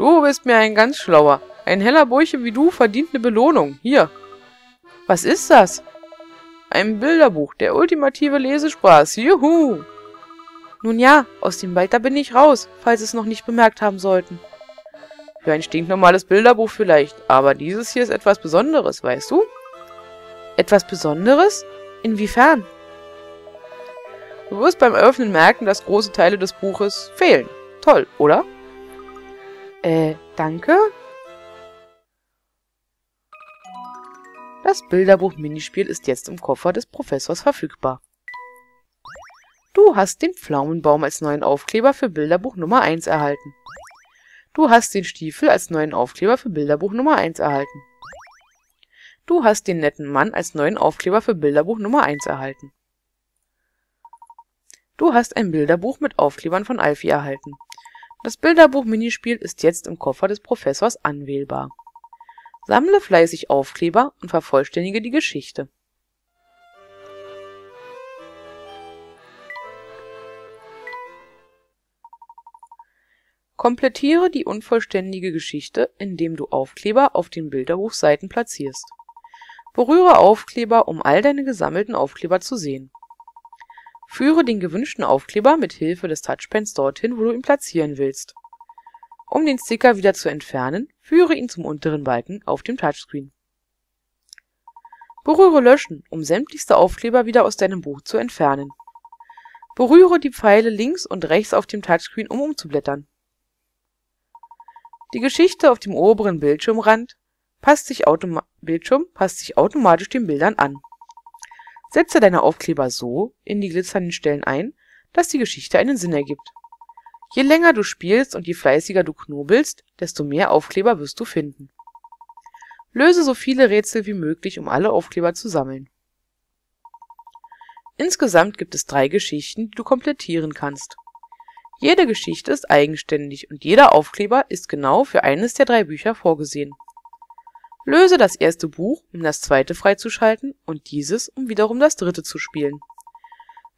Du bist mir ein ganz schlauer. Ein heller Burche wie du verdient eine Belohnung. Hier. Was ist das? Ein Bilderbuch, der ultimative Lesespaß. Juhu! Nun ja, aus dem Wald da bin ich raus, falls es noch nicht bemerkt haben sollten. Für ein stinknormales Bilderbuch vielleicht, aber dieses hier ist etwas Besonderes, weißt du? Etwas Besonderes? Inwiefern? Du wirst beim Öffnen merken, dass große Teile des Buches fehlen. Toll, oder? Äh, danke? Das Bilderbuch-Minispiel ist jetzt im Koffer des Professors verfügbar. Du hast den Pflaumenbaum als neuen Aufkleber für Bilderbuch Nummer 1 erhalten. Du hast den Stiefel als neuen Aufkleber für Bilderbuch Nummer 1 erhalten. Du hast den netten Mann als neuen Aufkleber für Bilderbuch Nummer 1 erhalten. Du hast ein Bilderbuch mit Aufklebern von Alfie erhalten. Das Bilderbuch-Minispiel ist jetzt im Koffer des Professors anwählbar. Sammle fleißig Aufkleber und vervollständige die Geschichte. Komplettiere die unvollständige Geschichte, indem du Aufkleber auf den Bilderbuchseiten platzierst. Berühre Aufkleber, um all deine gesammelten Aufkleber zu sehen Führe den gewünschten Aufkleber mit Hilfe des Touchpads dorthin, wo du ihn platzieren willst. Um den Sticker wieder zu entfernen, führe ihn zum unteren Balken auf dem Touchscreen. Berühre Löschen, um sämtlichste Aufkleber wieder aus deinem Buch zu entfernen. Berühre die Pfeile links und rechts auf dem Touchscreen, um umzublättern. Die Geschichte auf dem oberen Bildschirmrand passt sich, Bildschirm passt sich automatisch den Bildern an Setze deine Aufkleber so in die glitzernden Stellen ein, dass die Geschichte einen Sinn ergibt. Je länger du spielst und je fleißiger du knobelst, desto mehr Aufkleber wirst du finden. Löse so viele Rätsel wie möglich, um alle Aufkleber zu sammeln. Insgesamt gibt es drei Geschichten, die du komplettieren kannst. Jede Geschichte ist eigenständig und jeder Aufkleber ist genau für eines der drei Bücher vorgesehen Löse das erste Buch, um das zweite freizuschalten, und dieses, um wiederum das dritte zu spielen.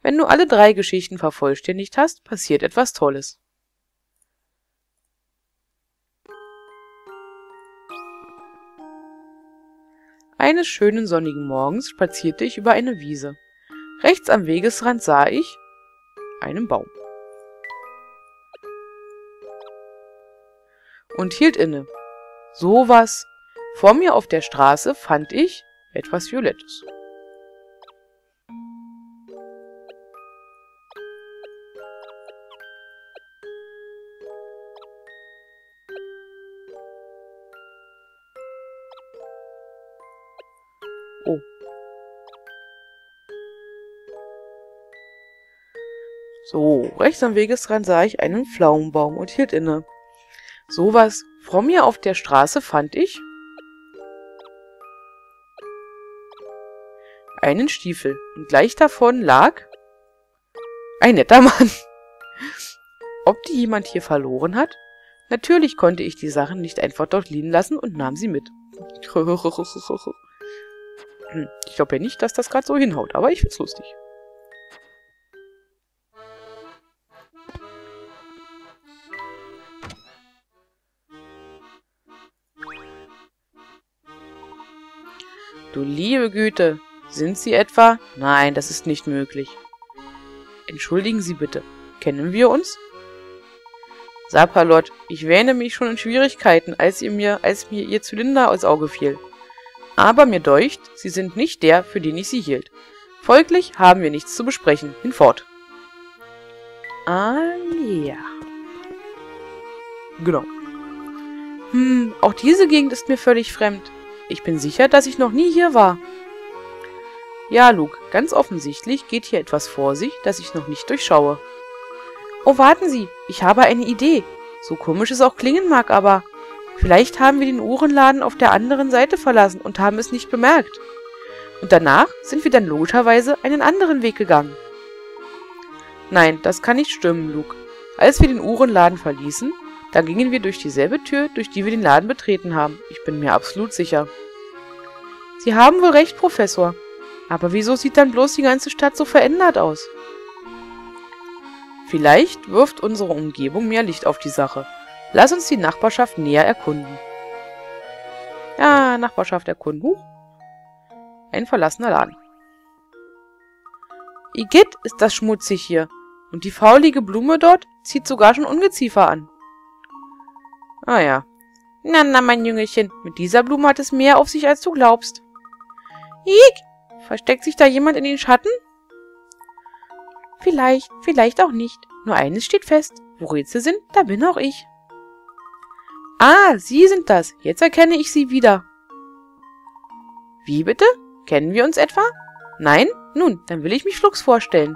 Wenn du alle drei Geschichten vervollständigt hast, passiert etwas Tolles. Eines schönen sonnigen Morgens spazierte ich über eine Wiese. Rechts am Wegesrand sah ich einen Baum. Und hielt inne. Sowas vor mir auf der Straße fand ich etwas Violettes. Oh. So, rechts am Wegesrand sah ich einen Pflaumenbaum und hielt inne. Sowas vor mir auf der Straße fand ich einen Stiefel, und gleich davon lag ein netter Mann. Ob die jemand hier verloren hat? Natürlich konnte ich die Sachen nicht einfach dort liegen lassen und nahm sie mit. Ich glaube ja nicht, dass das gerade so hinhaut, aber ich find's lustig. Du liebe Güte, sind Sie etwa? Nein, das ist nicht möglich. Entschuldigen Sie bitte. Kennen wir uns? Sapperlot, ich wähne mich schon in Schwierigkeiten, als, ihr mir, als mir Ihr Zylinder aus Auge fiel. Aber mir deucht, Sie sind nicht der, für den ich Sie hielt. Folglich haben wir nichts zu besprechen. Hinfort. Ah, ja. Genau. Hm, auch diese Gegend ist mir völlig fremd. Ich bin sicher, dass ich noch nie hier war. Ja, Luke, ganz offensichtlich geht hier etwas vor sich, das ich noch nicht durchschaue. Oh, warten Sie, ich habe eine Idee. So komisch es auch klingen mag, aber... Vielleicht haben wir den Uhrenladen auf der anderen Seite verlassen und haben es nicht bemerkt. Und danach sind wir dann logischerweise einen anderen Weg gegangen. Nein, das kann nicht stimmen, Luke. Als wir den Uhrenladen verließen, da gingen wir durch dieselbe Tür, durch die wir den Laden betreten haben. Ich bin mir absolut sicher. Sie haben wohl recht, Professor. Aber wieso sieht dann bloß die ganze Stadt so verändert aus? Vielleicht wirft unsere Umgebung mehr Licht auf die Sache. Lass uns die Nachbarschaft näher erkunden. Ja, Nachbarschaft erkunden. Huch. Ein verlassener Laden. Igitt, ist das schmutzig hier. Und die faulige Blume dort zieht sogar schon Ungeziefer an. Ah ja. Na, na, mein Jüngelchen, mit dieser Blume hat es mehr auf sich, als du glaubst. Ik, versteckt sich da jemand in den Schatten? Vielleicht, vielleicht auch nicht. Nur eines steht fest. Wo Rätsel sind, da bin auch ich. Ah, Sie sind das. Jetzt erkenne ich Sie wieder. Wie bitte? Kennen wir uns etwa? Nein? Nun, dann will ich mich flugs vorstellen.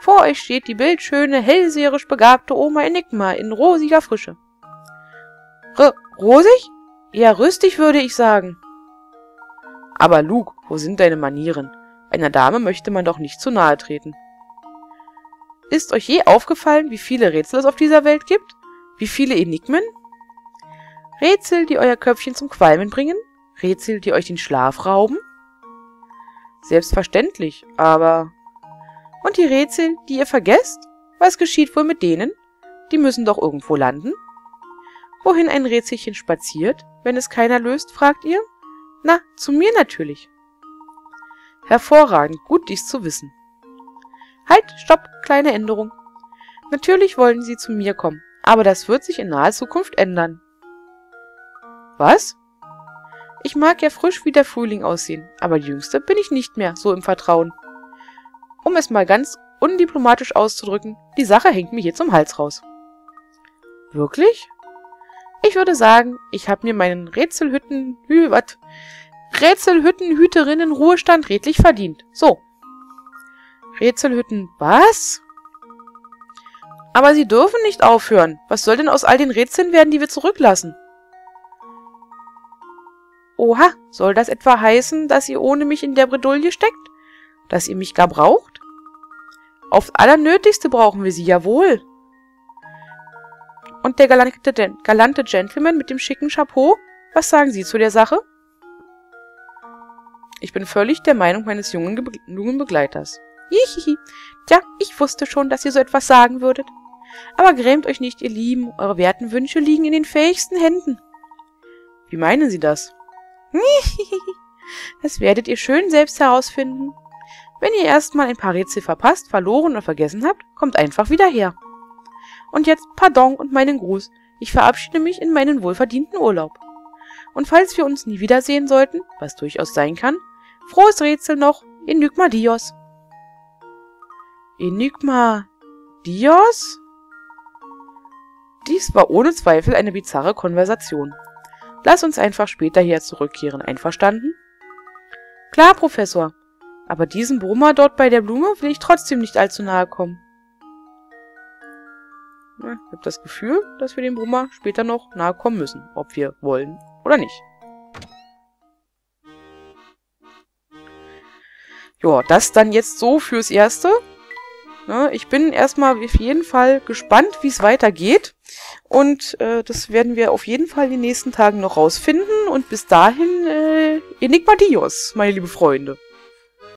Vor euch steht die bildschöne, hellseherisch begabte Oma Enigma in rosiger Frische. R rosig? Eher rüstig, würde ich sagen. Aber Luke, wo sind deine Manieren? Einer Dame möchte man doch nicht zu nahe treten. Ist euch je aufgefallen, wie viele Rätsel es auf dieser Welt gibt? Wie viele Enigmen? Rätsel, die euer Köpfchen zum Qualmen bringen? Rätsel, die euch den Schlaf rauben? Selbstverständlich, aber... Und die Rätsel, die ihr vergesst? Was geschieht wohl mit denen? Die müssen doch irgendwo landen. Wohin ein Rätselchen spaziert, wenn es keiner löst, fragt ihr? Na, zu mir natürlich. Hervorragend, gut dies zu wissen. Halt, stopp, kleine Änderung. Natürlich wollen Sie zu mir kommen, aber das wird sich in naher Zukunft ändern. Was? Ich mag ja frisch wie der Frühling aussehen, aber die Jüngste bin ich nicht mehr so im Vertrauen. Um es mal ganz undiplomatisch auszudrücken, die Sache hängt mir hier zum Hals raus. Wirklich? Ich würde sagen, ich habe mir meinen Rätselhütten... Hü, wat? Rätselhüttenhüterinnen Ruhestand redlich verdient. So, Rätselhütten. Was? Aber sie dürfen nicht aufhören. Was soll denn aus all den Rätseln werden, die wir zurücklassen? Oha, soll das etwa heißen, dass ihr ohne mich in der Bredouille steckt? Dass ihr mich gar braucht? Aufs Allernötigste brauchen wir sie ja wohl. Und der galante, galante Gentleman mit dem schicken Chapeau? Was sagen Sie zu der Sache? Ich bin völlig der Meinung meines jungen, Be Begleiters. Hihihi. Tja, ich wusste schon, dass ihr so etwas sagen würdet. Aber grämt euch nicht, ihr Lieben, eure werten Wünsche liegen in den fähigsten Händen. Wie meinen Sie das? das werdet ihr schön selbst herausfinden. Wenn ihr erstmal ein paar Rätsel verpasst, verloren oder vergessen habt, kommt einfach wieder her. Und jetzt Pardon und meinen Gruß. Ich verabschiede mich in meinen wohlverdienten Urlaub. Und falls wir uns nie wiedersehen sollten, was durchaus sein kann, frohes Rätsel noch, Enigma Dios. Enigma Dios? Dies war ohne Zweifel eine bizarre Konversation. Lass uns einfach später hier zurückkehren, einverstanden? Klar, Professor. Aber diesem Brummer dort bei der Blume will ich trotzdem nicht allzu nahe kommen. ich habe das Gefühl, dass wir dem Brummer später noch nahe kommen müssen, ob wir wollen oder nicht. Ja, das dann jetzt so fürs Erste. Ne, ich bin erstmal auf jeden Fall gespannt, wie es weitergeht. Und äh, das werden wir auf jeden Fall in den nächsten Tagen noch rausfinden. Und bis dahin, äh, Enigma Dios, meine liebe Freunde.